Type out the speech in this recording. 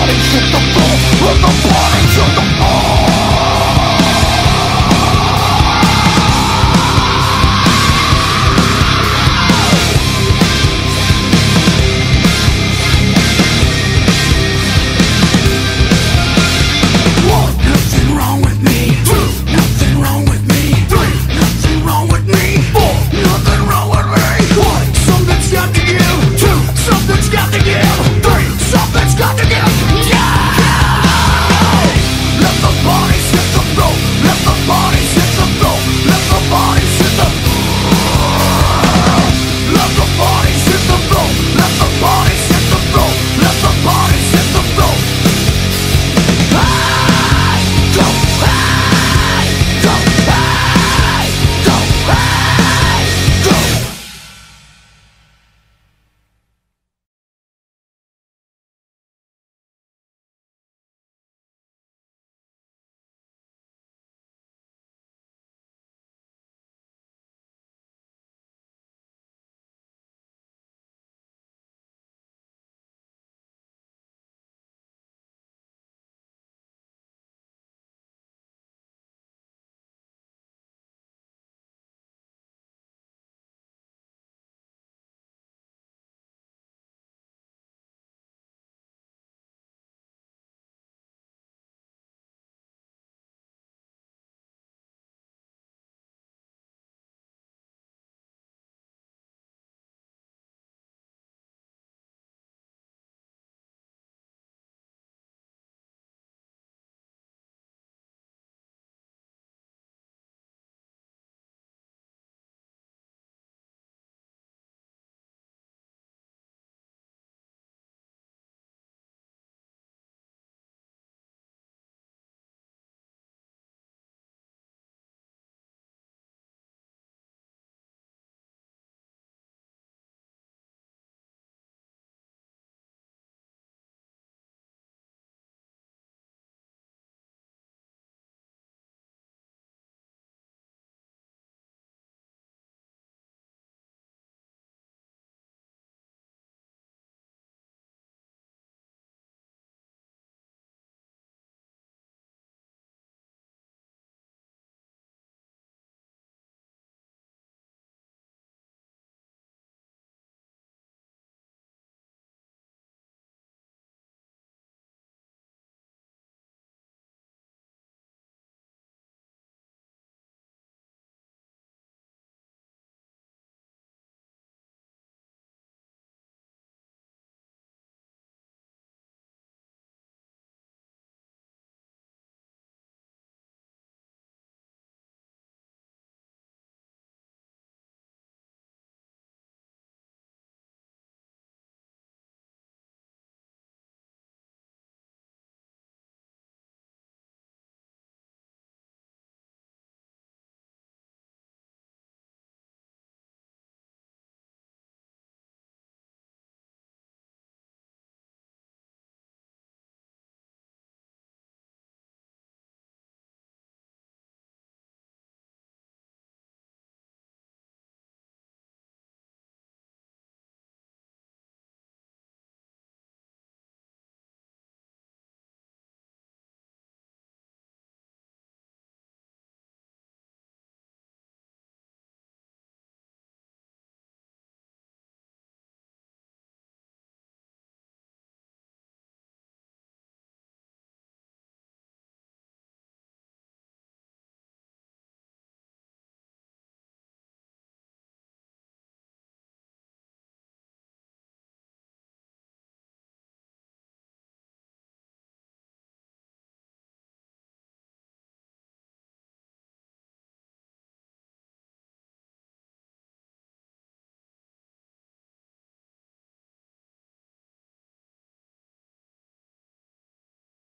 bodies hit the floor, when the bodies hit the floor.